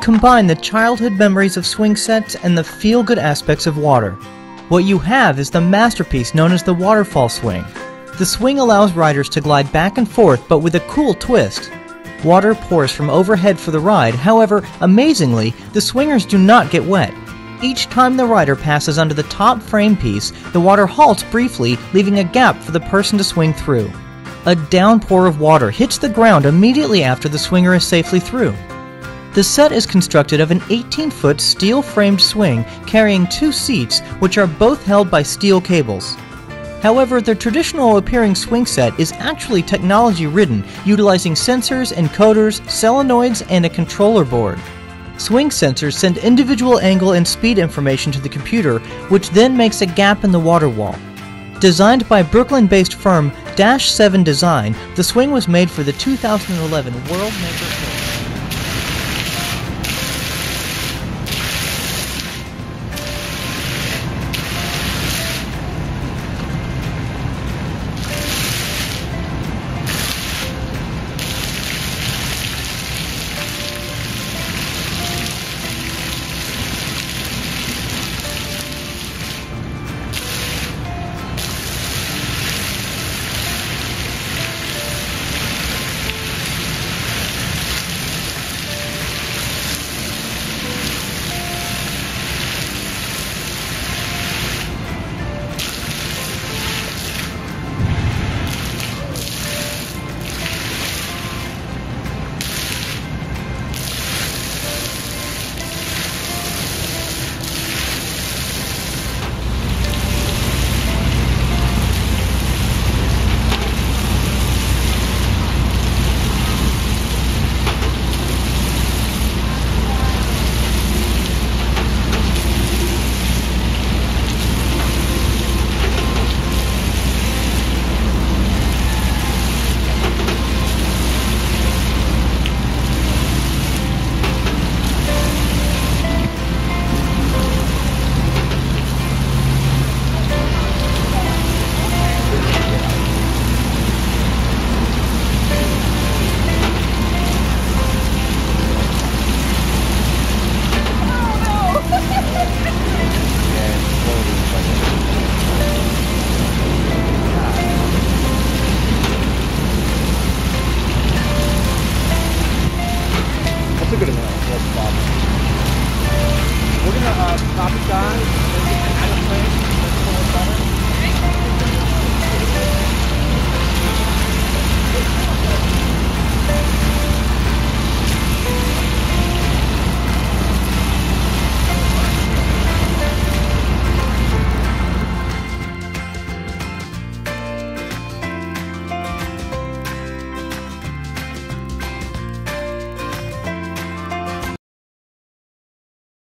Combine the childhood memories of swing sets and the feel good aspects of water. What you have is the masterpiece known as the waterfall swing. The swing allows riders to glide back and forth but with a cool twist. Water pours from overhead for the ride, however, amazingly, the swingers do not get wet. Each time the rider passes under the top frame piece, the water halts briefly, leaving a gap for the person to swing through. A downpour of water hits the ground immediately after the swinger is safely through. The set is constructed of an 18 foot steel framed swing carrying two seats, which are both held by steel cables. However, the traditional appearing swing set is actually technology ridden, utilizing sensors, encoders, solenoids, and a controller board. Swing sensors send individual angle and speed information to the computer, which then makes a gap in the water wall. Designed by Brooklyn based firm Dash 7 Design, the swing was made for the 2011 World Maker